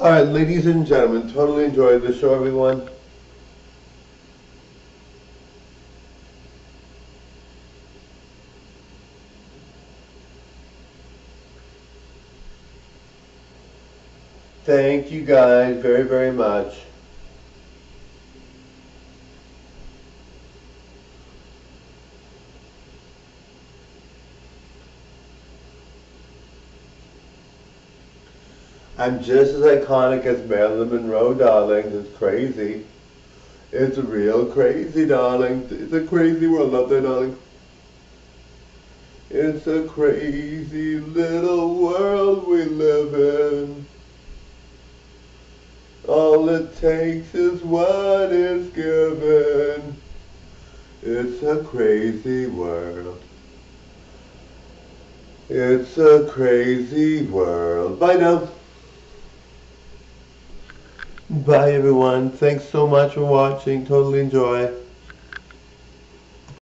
Alright, ladies and gentlemen, totally enjoyed the show, everyone. Thank you guys very, very much. I'm just as iconic as Marilyn Monroe, darling. It's crazy. It's real crazy, darling. It's a crazy world out there, darling. It's a crazy little world we live in. All it takes is what is given. It's a crazy world. It's a crazy world. Bye now. Bye everyone. Thanks so much for watching. Totally enjoy.